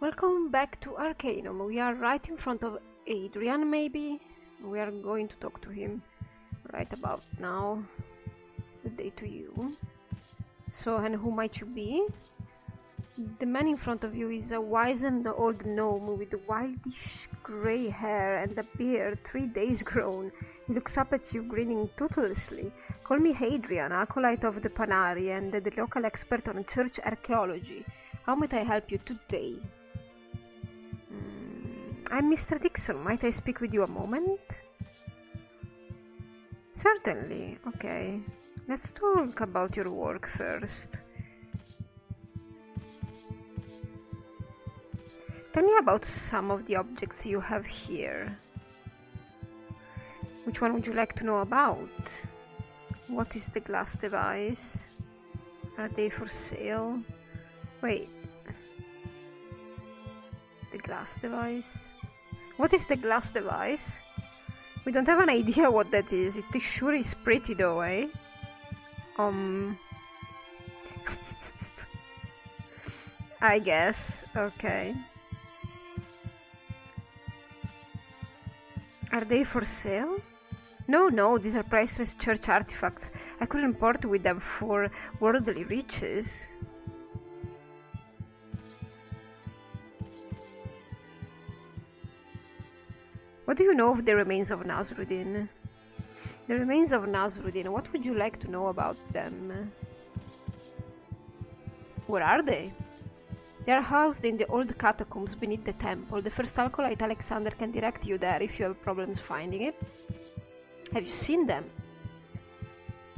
Welcome back to Arcanum. We are right in front of Adrian, maybe? We are going to talk to him right about now. Good day to you. So, and who might you be? The man in front of you is a wizened old gnome with wildish grey hair and a beard three days grown. He looks up at you, grinning toothlessly. Call me Hadrian, acolyte of the Panarii and the local expert on church archaeology. How might I help you today? I'm Mr. Dixon. Might I speak with you a moment? Certainly. Okay. Let's talk about your work first. Tell me about some of the objects you have here. Which one would you like to know about? What is the glass device? Are they for sale? Wait. The glass device? What is the glass device? We don't have an idea what that is. It sure is pretty though, eh? Um... I guess. Okay. Are they for sale? No, no, these are priceless church artifacts. I couldn't part with them for worldly riches. Do you know of the remains of Nasrudin? The remains of Nasrudin, what would you like to know about them? Where are they? They are housed in the old catacombs beneath the temple. The first acolyte Alexander can direct you there if you have problems finding it. Have you seen them?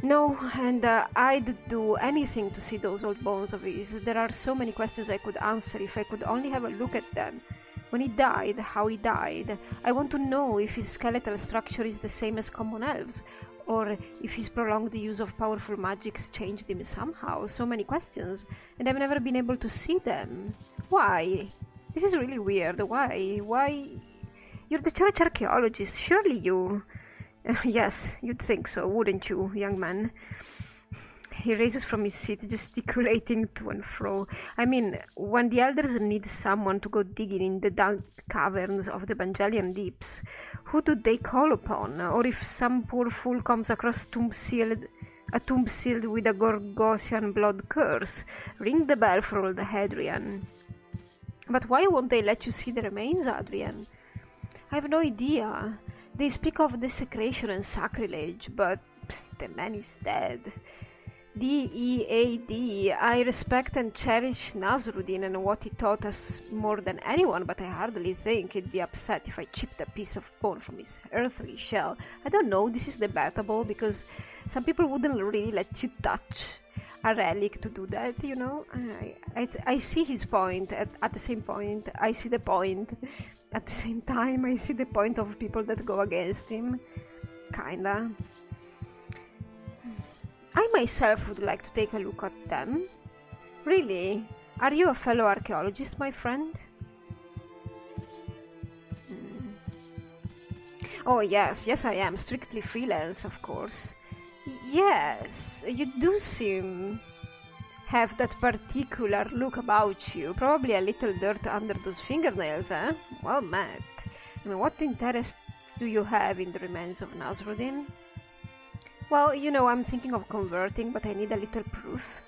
No, and uh, I'd do anything to see those old bones of his. There are so many questions I could answer if I could only have a look at them. When he died, how he died. I want to know if his skeletal structure is the same as common elves, or if his prolonged use of powerful magics changed him somehow. So many questions, and I've never been able to see them. Why? This is really weird. Why? Why? You're the church archaeologist. Surely you. yes, you'd think so, wouldn't you, young man? He raises from his seat, gesticulating to and fro. I mean, when the elders need someone to go digging in the dark caverns of the Vangelian deeps, who do they call upon? Or if some poor fool comes across tomb sealed, a tomb sealed with a Gorgosian blood curse, ring the bell for old Hadrian. But why won't they let you see the remains, Adrian? I have no idea. They speak of desecration and sacrilege, but the man is dead. D-E-A-D. I respect and cherish Nasrudin and what he taught us more than anyone, but I hardly think he'd be upset if I chipped a piece of bone from his earthly shell. I don't know, this is debatable, because some people wouldn't really let you touch a relic to do that, you know? I, I, I see his point, at, at the same point, I see the point. At the same time, I see the point of people that go against him. Kinda. I myself would like to take a look at them. Really? Are you a fellow archaeologist, my friend? Hmm. Oh, yes, yes, I am. Strictly freelance, of course. Yes, you do seem have that particular look about you. Probably a little dirt under those fingernails, eh? Well met. I mean, what interest do you have in the remains of Nasrudin? Well, you know, I'm thinking of converting, but I need a little proof.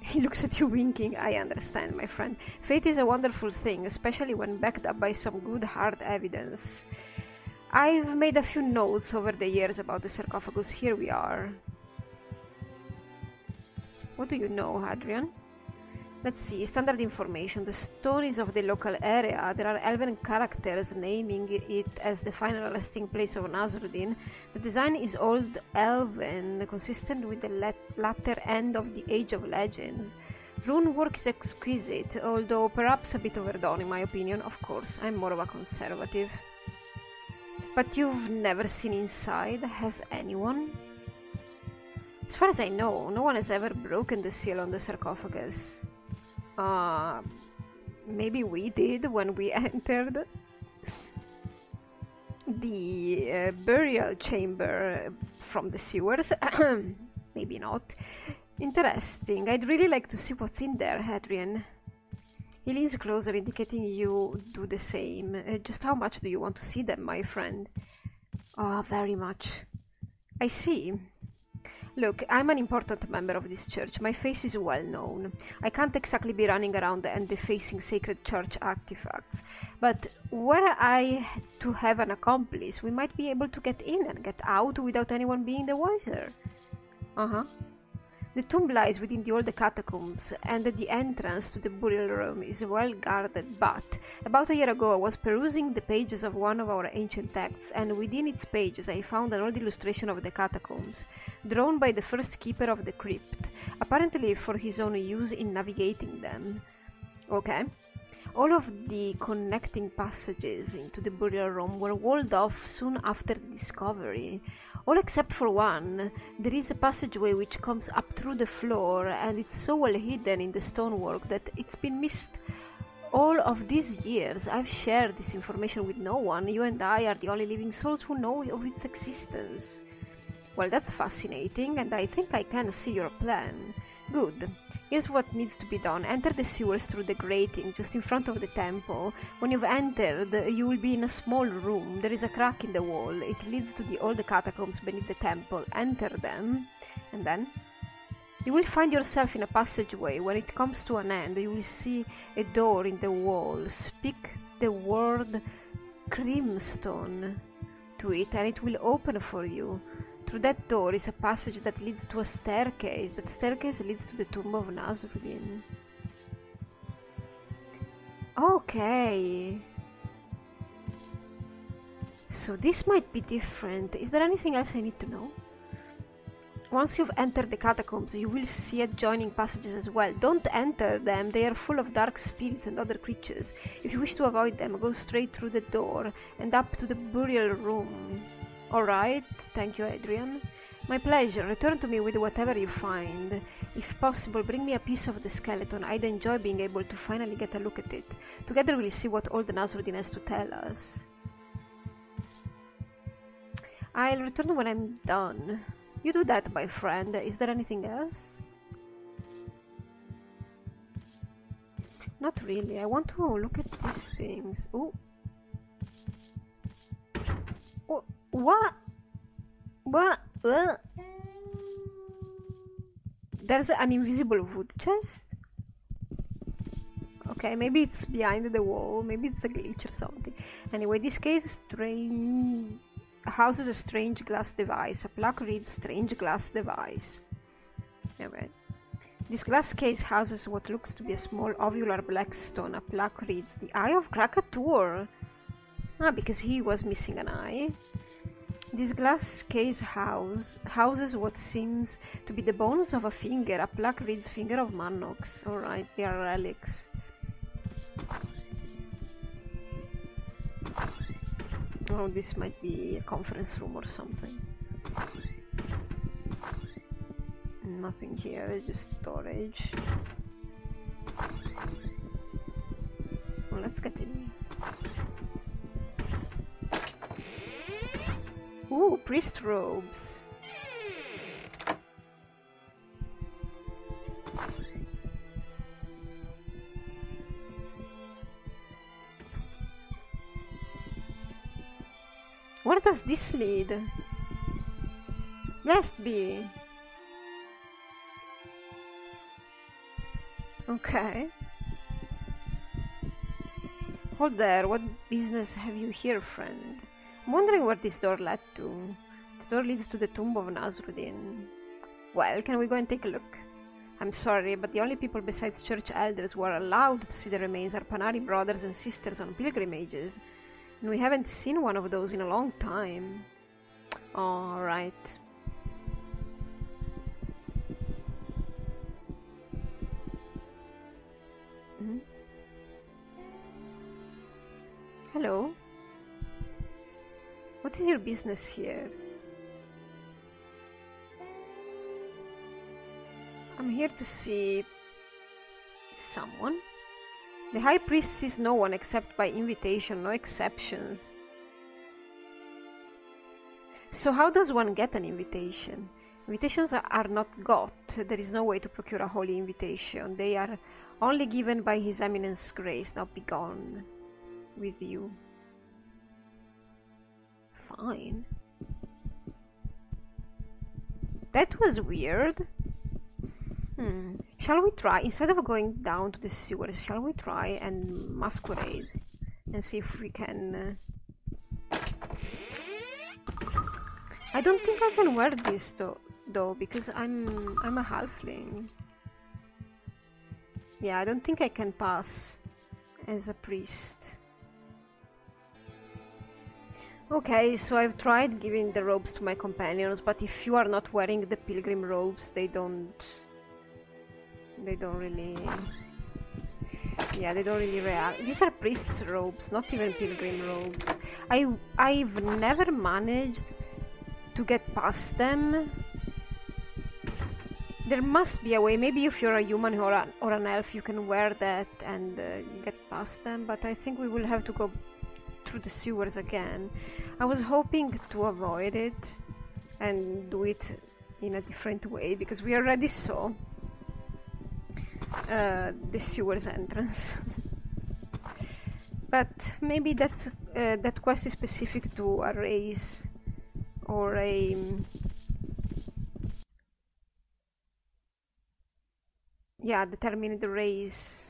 He looks at you winking. I understand, my friend. Fate is a wonderful thing, especially when backed up by some good hard evidence. I've made a few notes over the years about the sarcophagus. Here we are. What do you know, Hadrian? Let's see, standard information. The stone is of the local area. There are elven characters naming it as the final resting place of Nasrudin. The design is old elven, consistent with the latter end of the Age of Legends. Rune work is exquisite, although perhaps a bit overdone in my opinion. Of course, I'm more of a conservative. But you've never seen inside, has anyone? As far as I know, no one has ever broken the seal on the sarcophagus. Uh, maybe we did when we entered the uh, burial chamber from the sewers. maybe not. Interesting. I'd really like to see what's in there, Hadrian. He leans closer, indicating you do the same. Uh, just how much do you want to see them, my friend? Ah, oh, very much. I see. Look, I'm an important member of this church. My face is well known. I can't exactly be running around and defacing sacred church artifacts. But were I to have an accomplice, we might be able to get in and get out without anyone being the wiser. Uh huh. The tomb lies within the old catacombs, and the entrance to the burial room is well guarded. But about a year ago, I was perusing the pages of one of our ancient texts, and within its pages, I found an old illustration of the catacombs, drawn by the first keeper of the crypt, apparently for his own use in navigating them. Okay. All of the connecting passages into the burial room were walled off soon after the discovery, all except for one. There is a passageway which comes up through the floor, and it's so well hidden in the stonework that it's been missed. All of these years, I've shared this information with no one. You and I are the only living souls who know of its existence. Well, that's fascinating, and I think I can see your plan. Good. Here's what needs to be done. Enter the sewers through the grating just in front of the temple. When you've entered, you will be in a small room. There is a crack in the wall. It leads to the old catacombs beneath the temple. Enter them, and then you will find yourself in a passageway. When it comes to an end, you will see a door in the wall. Speak the word Crimstone to it, and it will open for you. Through that door is a passage that leads to a staircase. That staircase leads to the tomb of Nasrudin. Okay. So this might be different. Is there anything else I need to know? Once you've entered the catacombs, you will see adjoining passages as well. Don't enter them, they are full of dark spirits and other creatures. If you wish to avoid them, go straight through the door and up to the burial room. Alright, thank you, Adrian. My pleasure. Return to me with whatever you find. If possible, bring me a piece of the skeleton. I'd enjoy being able to finally get a look at it. Together we'll see what old Nasrudin has to tell us. I'll return when I'm done. You do that, my friend. Is there anything else? Not really. I want to look at these things. Oh, What? What? what? There's an invisible wood chest? Okay, maybe it's behind the wall, maybe it's a glitch or something. Anyway, this case strange houses a strange glass device. A plaque reads strange glass device. Alright. This glass case houses what looks to be a small ovular black stone. A plaque reads the Eye of Krakatur. Ah, because he was missing an eye. This glass case house houses what seems to be the bones of a finger. A plaque reads finger of Mannox. Alright, they are relics. Oh, this might be a conference room or something. Nothing here, just storage. Well, let's get in. Ooh, priest robes. Where does this lead? Blessed be. Okay. Hold there, what business have you here, friend? I'm wondering where this door led to. This door leads to the tomb of Nasrudin. Well, can we go and take a look? I'm sorry, but the only people besides church elders who are allowed to see the remains are Panarii brothers and sisters on pilgrimages, and we haven't seen one of those in a long time. Alright. Business here? I'm here to see someone. The High Priest sees no one except by invitation, no exceptions. So how does one get an invitation? Invitations are not got. There is no way to procure a holy invitation. They are only given by His Eminence Grace. Now be gone with you. Fine. That was weird. Hmm. Shall we try, instead of going down to the sewers, shall we try and masquerade? And see if we can... Uh... I don't think I can wear this though, though because I'm I'm a halfling. Yeah, I don't think I can pass as a priest. Okay, so I've tried giving the robes to my companions, but if you are not wearing the pilgrim robes, they don't... They don't really... Yeah, they don't really react. These are priest's robes, not even pilgrim robes. I, I've never managed to get past them. There must be a way, maybe if you're a human or, a, or an elf you can wear that and uh, get past them, but I think we will have to go through the sewers again. I was hoping to avoid it and do it in a different way because we already saw uh, the sewers entrance. but maybe that's, uh, that quest is specific to a race or a yeah determine the race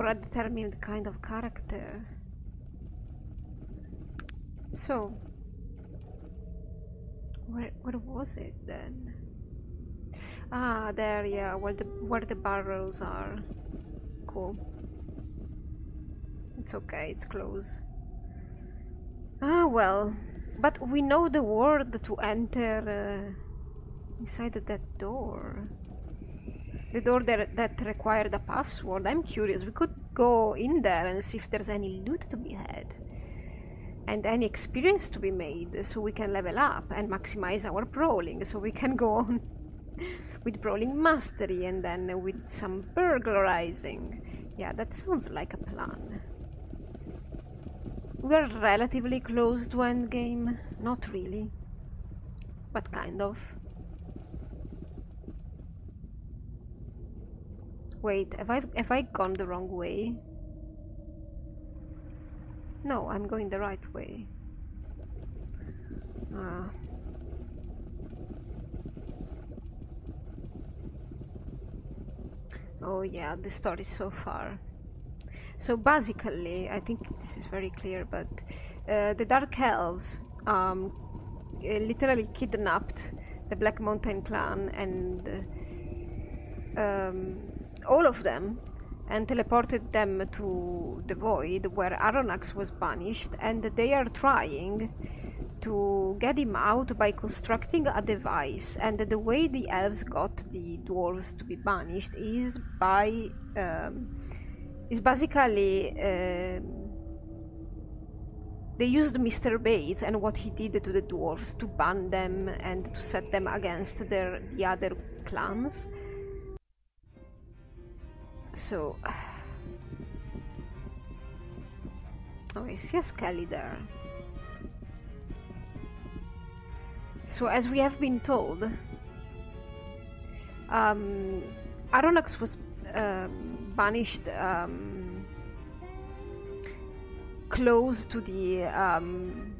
or a determined kind of character so where, where was it then ah there yeah where the where the barrels are cool it's okay it's close Ah, well. But we know the word to enter uh, inside that door. The door that, that required a password. I'm curious. We could go in there and see if there's any loot to be had. And any experience to be made so we can level up and maximize our brawling. So we can go on with brawling mastery and then with some burglarizing. Yeah, that sounds like a plan. We're relatively close to endgame. Not really. But kind of. Wait, have I, have I gone the wrong way? No, I'm going the right way. Ah. Oh yeah, the story so far. So basically, I think this is very clear, but uh, the Dark Elves um, uh, literally kidnapped the Black Mountain clan and uh, um, all of them and teleported them to the void where Arronax was banished and they are trying to get him out by constructing a device and the way the elves got the dwarves to be banished is by um, is basically uh, they used Mr. Bates and what he did to the dwarves to ban them and to set them against their the other clans. So Oh, I see a Skelly there. So as we have been told, um, was um, banished um, close to the um,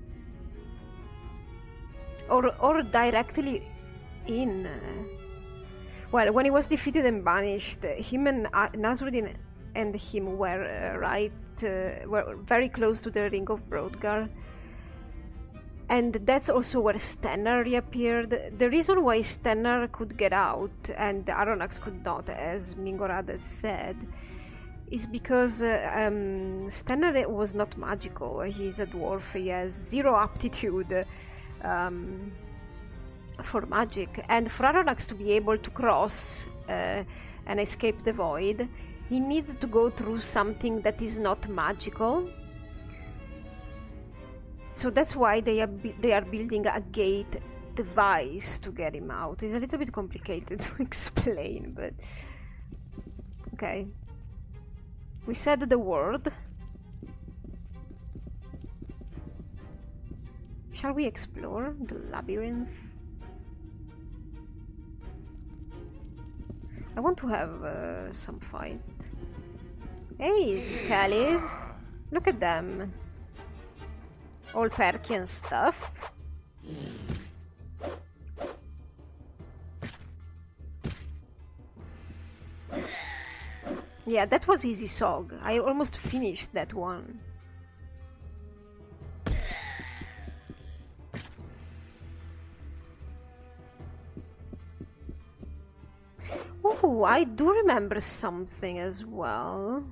or or directly in. Well, when he was defeated and banished, him and uh, Nasrudin and him were uh, right uh, were very close to the ring of Brodgar and that's also where Stennar reappeared. The reason why Stennar could get out and Arronax could not, as Mingorades said, is because uh, um, Stennar was not magical. He's a dwarf. He has zero aptitude um, for magic, and for Arronax to be able to cross uh, and escape the void, he needs to go through something that is not magical so that's why they are they are building a gate device to get him out. It's a little bit complicated to explain, but okay. We said the word. Shall we explore the labyrinth? I want to have uh, some fight. Hey, Skellies! Look at them. All perky and stuff. Yeah, that was easy sog. I almost finished that one. Oh, I do remember something as well.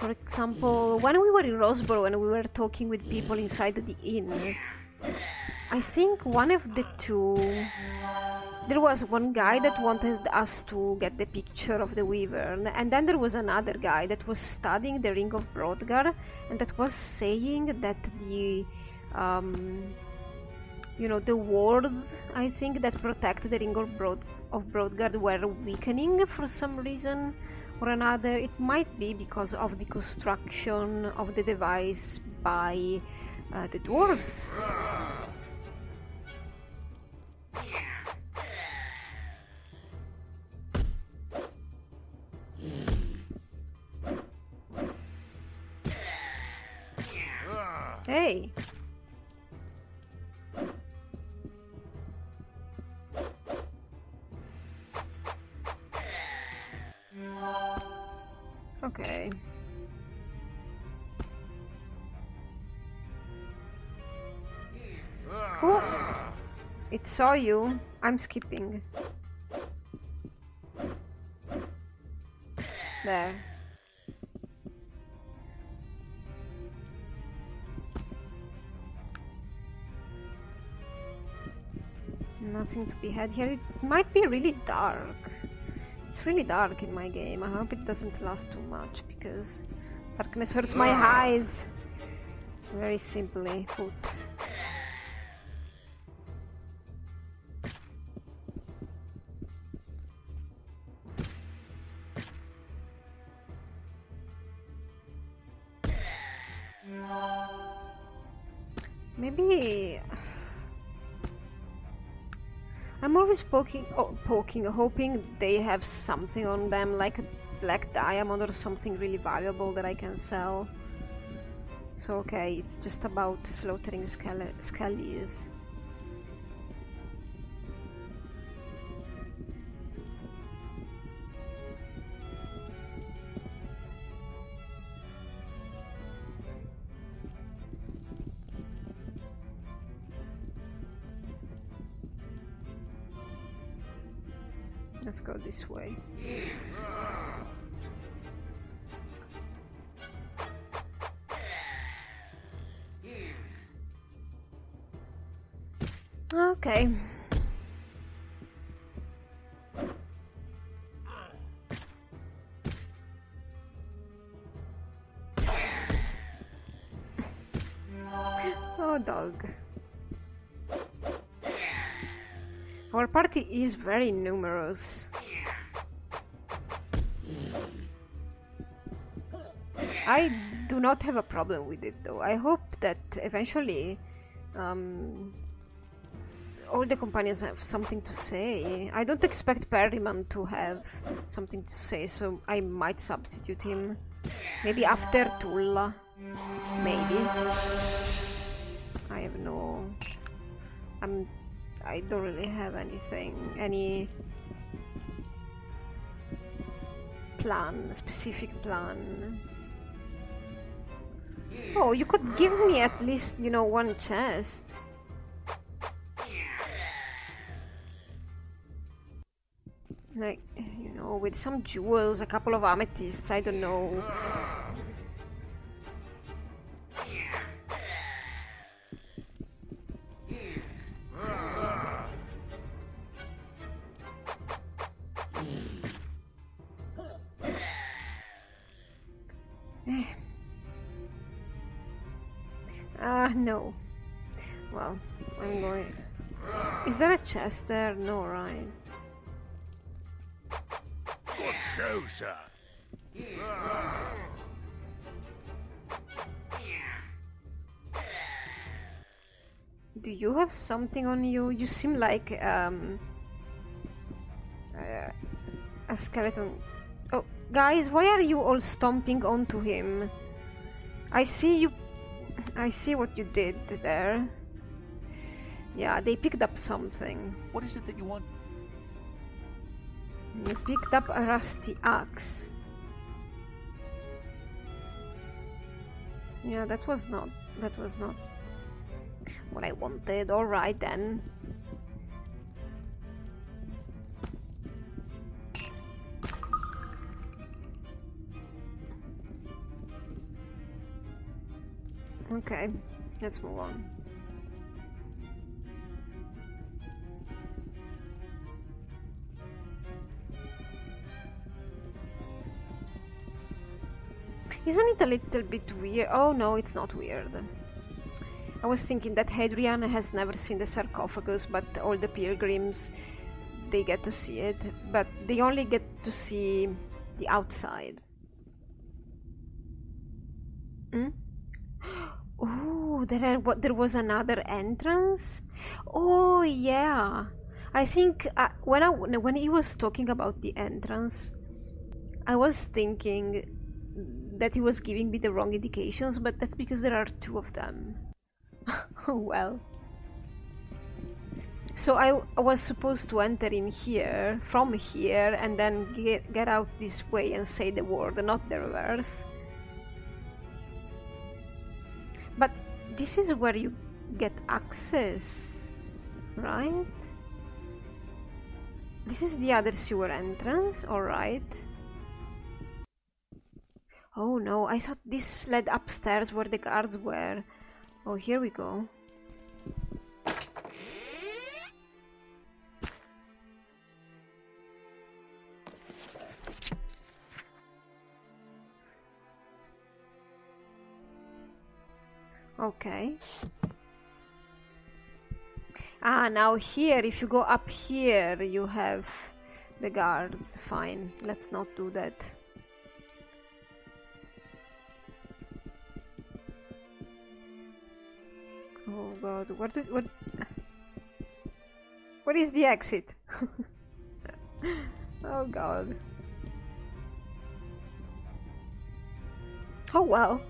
For example, when we were in Roseboro and we were talking with people inside the inn, I think one of the two. There was one guy that wanted us to get the picture of the wyvern, and then there was another guy that was studying the Ring of Brodgar, and that was saying that the. Um, you know, the wards, I think, that protect the Ring of, Broad- of Brodgar were weakening for some reason or another. It might be because of the construction of the device by uh, the dwarves. Hey! Okay. It saw you. I'm skipping. There. Nothing to be had here. It might be really dark. It's really dark in my game. I hope it doesn't last too much because darkness hurts my eyes. Very simply put. Poking, oh, poking, hoping they have something on them, like a black diamond or something really valuable that I can sell. So okay, it's just about slaughtering skellies. Party is very numerous. I do not have a problem with it though. I hope that eventually um, all the companions have something to say. I don't expect Perryman to have something to say, so I might substitute him. Maybe after Tulla. Maybe. I have no... I'm... I don't really have anything, any plan, specific plan. Oh, you could give me at least, you know, one chest. Like, you know, with some jewels, a couple of amethysts, I don't know. No. Well, I'm going... Is there a chest there? No, right? Good show, sir. do you have something on you? You seem like um, uh, a skeleton. Oh, guys, why are you all stomping onto him? I see you. I see what you did there. Yeah, they picked up something. What is it that you want? You picked up a rusty axe. Yeah, that was not. That was not what I wanted. Alright then. Okay, let's move on. Isn't it a little bit weird? Oh no, it's not weird. I was thinking that Hadrian has never seen the sarcophagus, but all the pilgrims they get to see it, but they only get to see the outside. Hmm? Oh, there are, there was another entrance. Oh yeah, I think uh, when I when he was talking about the entrance, I was thinking that he was giving me the wrong indications, but that's because there are two of them. oh well. So I, I, was supposed to enter in here, from here, and then get, get out this way and say the word, not the reverse. This is where you get access, right? This is the other sewer entrance, alright. Oh no, I thought this led upstairs where the guards were. Oh, here we go. Okay. Ah, now here, if you go up here, you have the guards. Fine, let's not do that. Oh god, what what What is the exit? oh god. Oh well.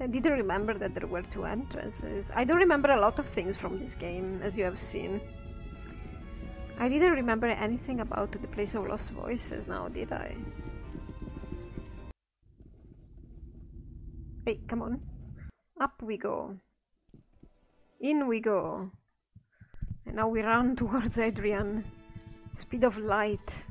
I didn't remember that there were two entrances. I don't remember a lot of things from this game, as you have seen. I didn't remember anything about the place of lost voices now, did I? Hey, come on. Up we go. In we go. And now we run towards Adrian. Speed of light.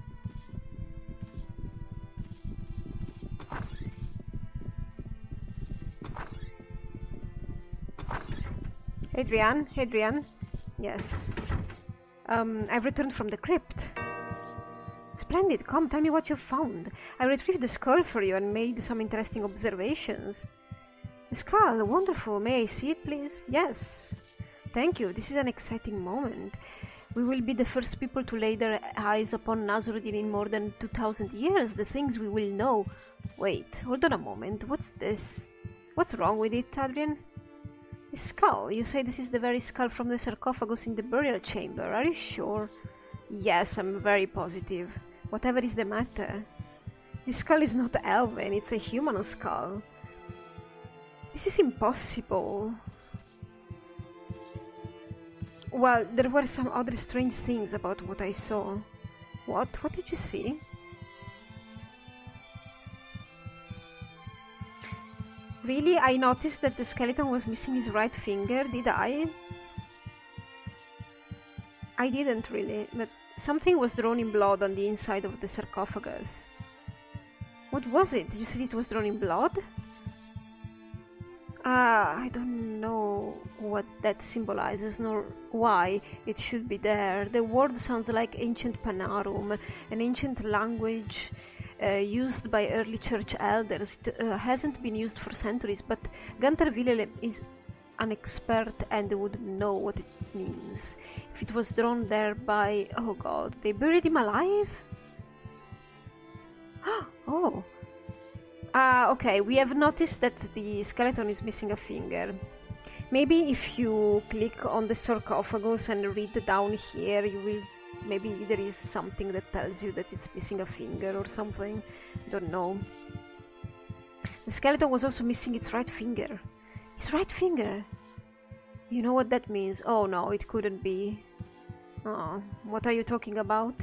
Adrian, Adrian. Yes. Um, I've returned from the crypt. Splendid, come tell me what you found. I retrieved the skull for you and made some interesting observations. The skull, wonderful. May I see it, please? Yes. Thank you. This is an exciting moment. We will be the first people to lay their eyes upon Nasrudin in more than 2000 years. The things we will know. Wait, hold on a moment. What's this? What's wrong with it, Adrian? Skull. You say this is the very skull from the sarcophagus in the burial chamber. Are you sure? Yes, I'm very positive. Whatever is the matter. This skull is not elven, it's a human skull. This is impossible. Well, there were some other strange things about what I saw. What? What did you see? Really? I noticed that the skeleton was missing his right finger, did I? I didn't really, but something was drawn in blood on the inside of the sarcophagus. What was it? You said it was drawn in blood? Uh, I don't know what that symbolizes nor why it should be there. The word sounds like ancient Panarum, an ancient language used by early church elders. It uh, hasn't been used for centuries, but Gunther Willele is an expert and would know what it means. If it was drawn there by. Oh god, they buried him alive? oh, Ah, okay, we have noticed that the skeleton is missing a finger. Maybe if you click on the sarcophagus and read down here, you will. Maybe there is something that tells you that it's missing a finger or something. Don't know. The skeleton was also missing its right finger. Its right finger! You know what that means? Oh no, it couldn't be. Oh, what are you talking about?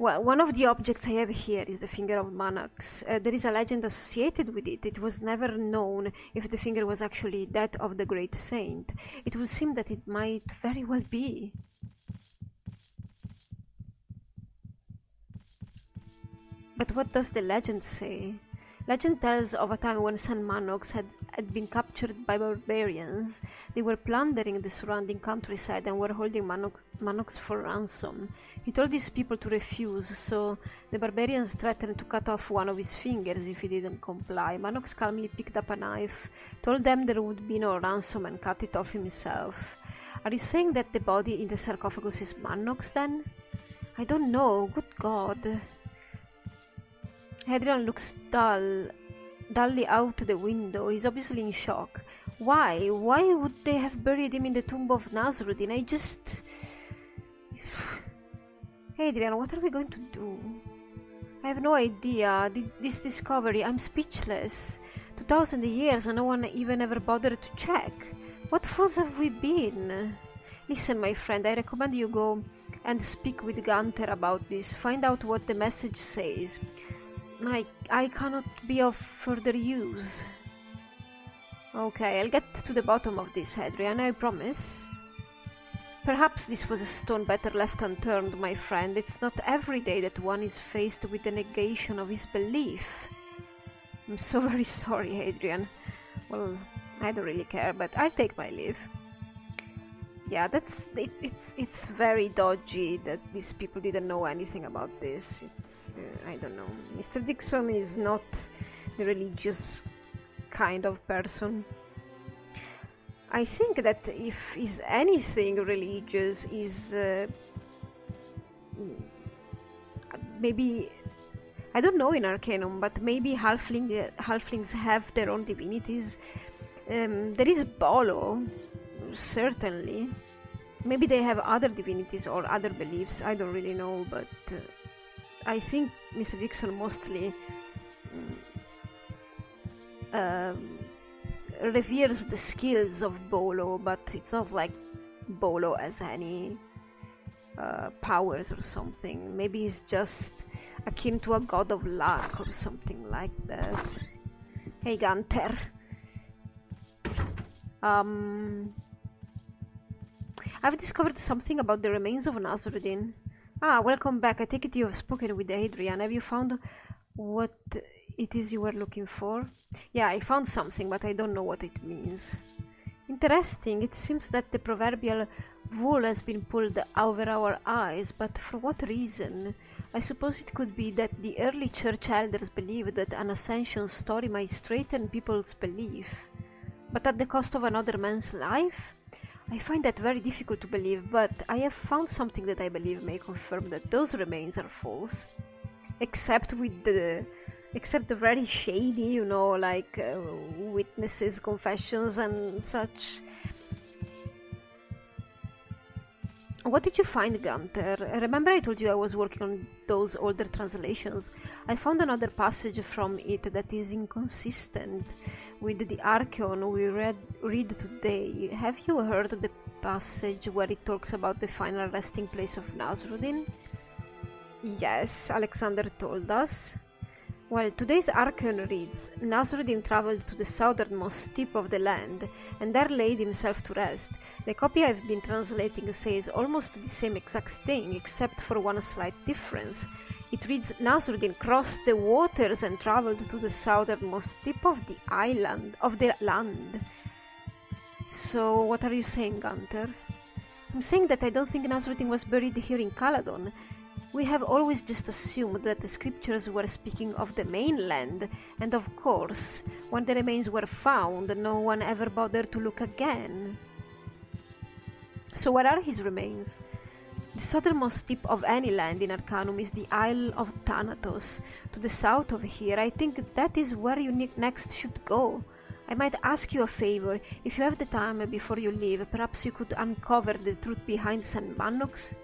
Well, one of the objects I have here is the finger of Manox. Uh, there is a legend associated with it. It was never known if the finger was actually that of the great saint. It would seem that it might very well be. But what does the legend say? Legend tells of a time when San Manox had, had been captured by barbarians. They were plundering the surrounding countryside and were holding Manox, Manox for ransom. He told these people to refuse, so the barbarians threatened to cut off one of his fingers if he didn't comply. Manox calmly picked up a knife, told them there would be no ransom, and cut it off himself. Are you saying that the body in the sarcophagus is Manox then? I don't know, good god. Hadrian looks dull, dully out the window. He's obviously in shock. Why? Why would they have buried him in the tomb of Nasrudin? I just. Hadrian, what are we going to do? I have no idea. This discovery, I'm speechless. 2000 years and no one even ever bothered to check. What fools have we been? Listen, my friend, I recommend you go and speak with Gunther about this. Find out what the message says. I, I cannot be of further use. Okay, I'll get to the bottom of this, Hadrian, I promise. Perhaps this was a stone better left unturned, my friend. It's not every day that one is faced with the negation of his belief. I'm so very sorry, Hadrian. Well, I don't really care, but I'll take my leave. Yeah, that's it, it's it's very dodgy that these people didn't know anything about this. It's I don't know. Mr. Dixon is not the religious kind of person. I think that if is anything religious is uh, maybe I don't know in Arcanum, but maybe halfling, uh, halflings have their own divinities. Um, there is Bolo, certainly. Maybe they have other divinities or other beliefs. I don't really know, but uh, I think Mr. Dixon mostly um, reveres the skills of Bolo, but it's not like Bolo has any uh, powers or something. Maybe he's just akin to a god of luck or something like that. Hey, Gunther. Um, I've discovered something about the remains of Nasrudin. Ah, welcome back. I take it you have spoken with Adrian. Have you found what it is you were looking for? Yeah, I found something, but I don't know what it means. Interesting. It seems that the proverbial wool has been pulled over our eyes, but for what reason? I suppose it could be that the early church elders believed that an ascension story might straighten people's belief, but at the cost of another man's life? I find that very difficult to believe, but I have found something that I believe may confirm that those remains are false. Except with the except the very shady, you know, like uh, witnesses, confessions, and such. What did you find, Gunther? Remember I told you I was working on those older translations? I found another passage from it that is inconsistent with the Archeon we read, read today. Have you heard the passage where it talks about the final resting place of Nasrudin? Yes, Alexander told us. Well, today's Archeon reads Nasrudin traveled to the southernmost tip of the land and there laid himself to rest. The copy I've been translating says almost the same exact thing, except for one slight difference. It reads Nasrudin crossed the waters and traveled to the southernmost tip of the island, of the land. So, what are you saying, Gunther? I'm saying that I don't think Nasrudin was buried here in Caladon. We have always just assumed that the scriptures were speaking of the mainland, and of course, when the remains were found, no one ever bothered to look again. So, where are his remains? The southernmost tip of any land in Arcanum is the Isle of Thanatos, to the south of here. I think that is where you next should go. I might ask you a favor. If you have the time before you leave, perhaps you could uncover the truth behind. Manox?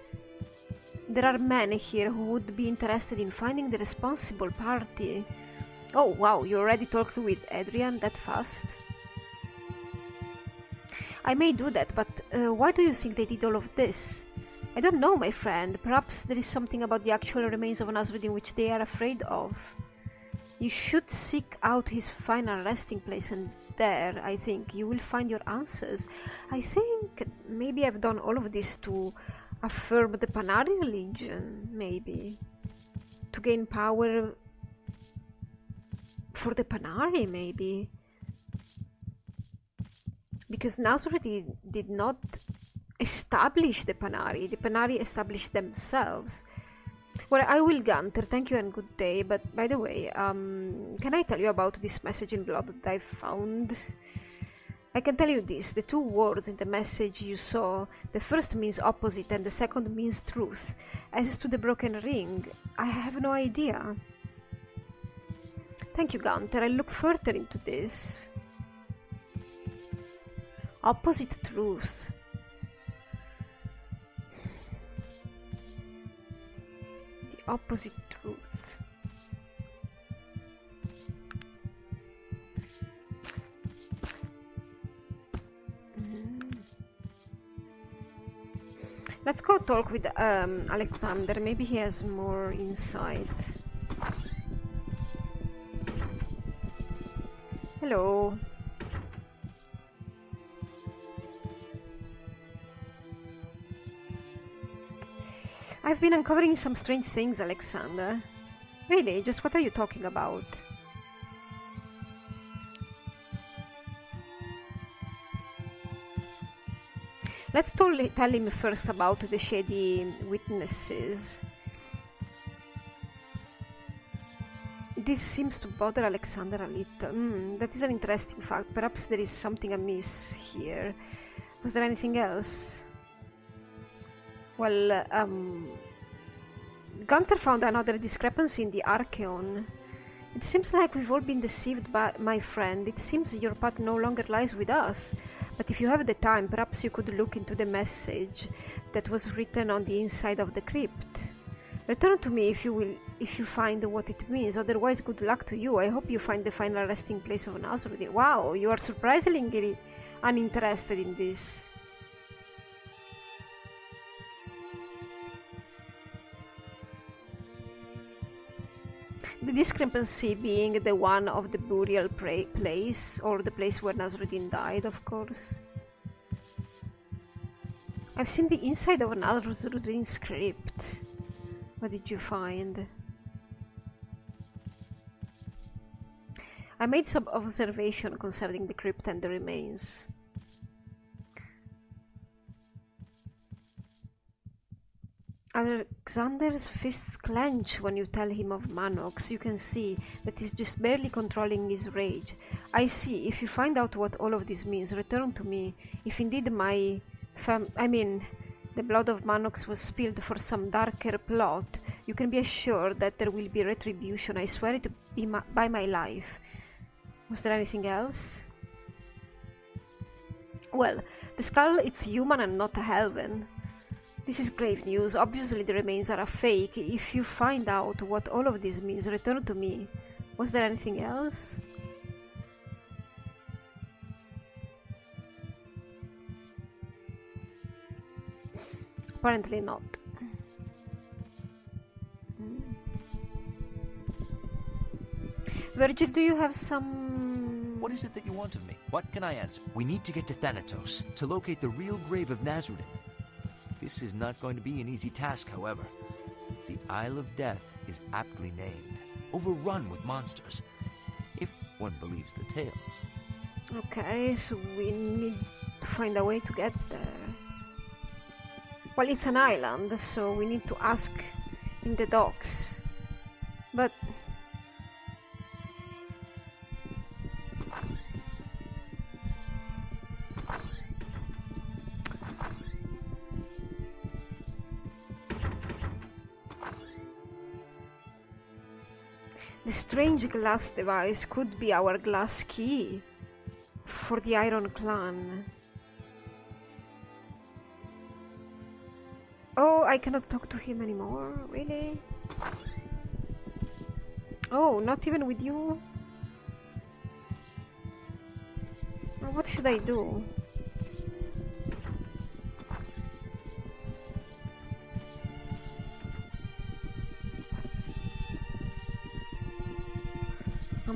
There are men here who would be interested in finding the responsible party. Oh, wow, you already talked with Adrian that fast? I may do that, but uh, why do you think they did all of this? I don't know, my friend. Perhaps there is something about the actual remains of Nasrudin which they are afraid of. You should seek out his final resting place, and there, I think, you will find your answers. I think maybe I've done all of this to affirm the Panarii religion, maybe. To gain power for the Panarii, maybe. Because Nasrudin did not establish the Panarii, the Panarii established themselves. Well, I will, Gunther. Thank you and good day. But by the way, um, can I tell you about this message in blood that I found? I can tell you this the two words in the message you saw, the first means opposite and the second means truth. As to the broken ring, I have no idea. Thank you, Gunther. I'll look further into this. Opposite truth. The opposite truth. Let's go talk with um, Alexander. Maybe he has more insight. Hello. I've been uncovering some strange things, Alexander. Really? Just what are you talking about? Let's tell, him first about the shady witnesses. This seems to bother Alexander a little. Mm, that is an interesting fact. Perhaps there is something amiss here. Was there anything else? Well, um, Gunther found another discrepancy in the Archeon. It seems like we've all been deceived by my friend. It seems your path no longer lies with us. But if you have the time, perhaps you could look into the message that was written on the inside of the crypt. Return to me if you will if you find what it means. Otherwise, good luck to you. I hope you find the final resting place of Nasrudin. Wow, you are surprisingly uninterested in this. Discrepancy being the one of the burial place, or the place where Nasrudin died, of course. I've seen the inside of Nasrudin's crypt. What did you find? I made some observation concerning the crypt and the remains. Alexander's fists clench when you tell him of Arronax. You can see that he's just barely controlling his rage. I see. If you find out what all of this means, return to me. If indeed my fam- I mean, the blood of Arronax was spilled for some darker plot, you can be assured that there will be retribution. I swear it my, by my life. Was there anything else? Well, the skull it's human and not a Helven. This is grave news. Obviously the remains are a fake. If you find out what all of this means, return to me. Was there anything else? Apparently not. Virgil, do you have some... What is it that you want of me? What can I answer? We need to get to Thanatos, to locate the real grave of Nasrudin. This is not going to be an easy task, however. The Isle of Death is aptly named, overrun with monsters, if one believes the tales. Okay, so we need to find a way to get there. Well, it's an island, so we need to ask in the docks. Glass device could be our glass key. For the Iron Clan. Oh, I cannot talk to him anymore? Really? Oh, not even with you? What should I do?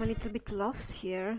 I'm a little bit lost here.